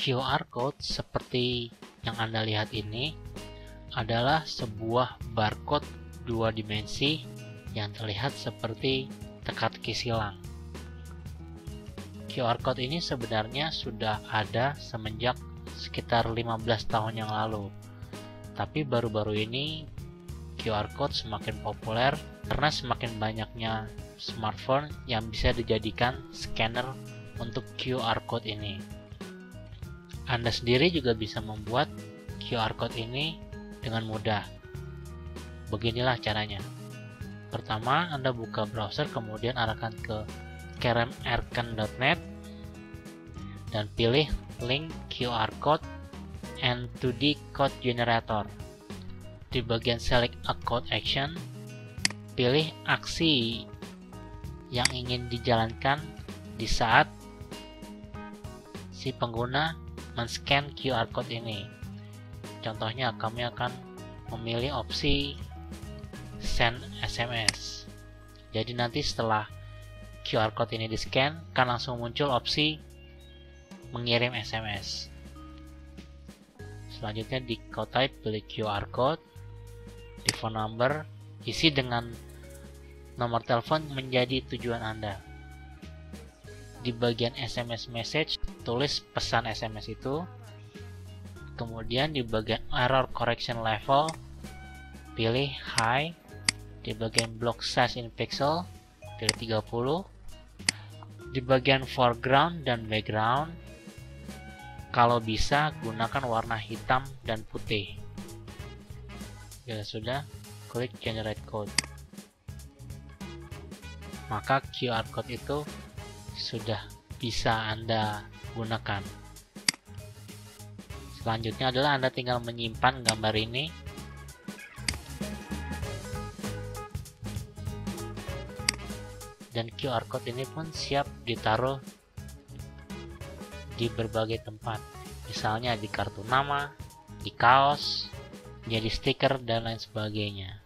QR code seperti yang Anda lihat ini adalah sebuah barcode dua dimensi yang terlihat seperti teka-teki silang. QR code ini sebenarnya sudah ada semenjak sekitar 15 tahun yang lalu. Tapi baru-baru ini QR code semakin populer karena semakin banyaknya smartphone yang bisa dijadikan scanner untuk QR code ini. Anda sendiri juga bisa membuat QR code ini dengan mudah. Beginilah caranya. Pertama, Anda buka browser, kemudian arahkan ke keremrken.net dan pilih link QR code and 2D code generator. Di bagian select a code action, pilih aksi yang ingin dijalankan di saat si pengguna men-scan QR code ini. Contohnya kami akan memilih opsi send SMS. Jadi nanti setelah QR code ini di-scan, akan langsung muncul opsi mengirim SMS. Selanjutnya di code type pilih QR code, di phone number, isi dengan nomor telepon menjadi tujuan Anda. Di bagian SMS message tulis pesan SMS itu. Kemudian di bagian error correction level pilih high. Di bagian block size in pixel pilih 30 di bagian foreground dan background kalau bisa gunakan warna hitam dan putih bila sudah klik generate code. Maka QR code itu sudah bisa Anda gunakan. Selanjutnya adalah Anda tinggal menyimpan gambar ini. Dan QR code ini pun siap ditaruh di berbagai tempat. Misalnya di kartu nama, di kaos, jadi stiker dan lain sebagainya